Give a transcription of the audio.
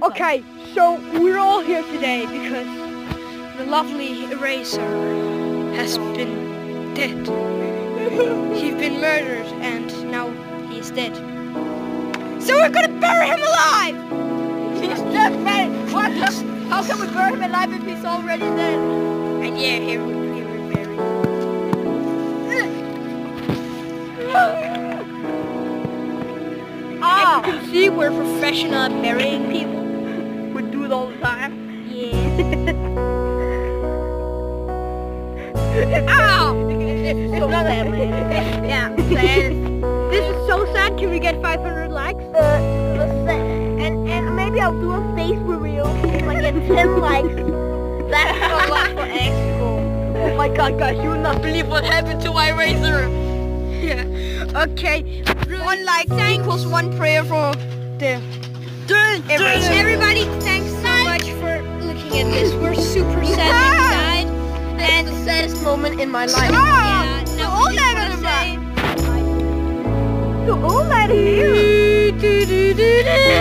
Okay, so we're all here today because the lovely Eraser has been dead. He's been murdered and now he's dead. So we're gonna bury him alive! He's dead, man. What? How can we bury him alive if he's already dead? And yeah, here we, here we bury Ah! As you can see, we're professional at burying people. We do it all time. Yeah. Ow! So sad, man. Yeah, sad. this is so sad. Can we get 500 likes? Uh, and and maybe I'll do a face reveal if I get 10 likes. That's a lot for Exco. Oh my god, guys, you will not believe what happened to my razor. Yeah. Okay. One like equals one prayer for the. Everybody, saddest moment in my life. Yeah, the now old we just wanna lady say- The old lady here.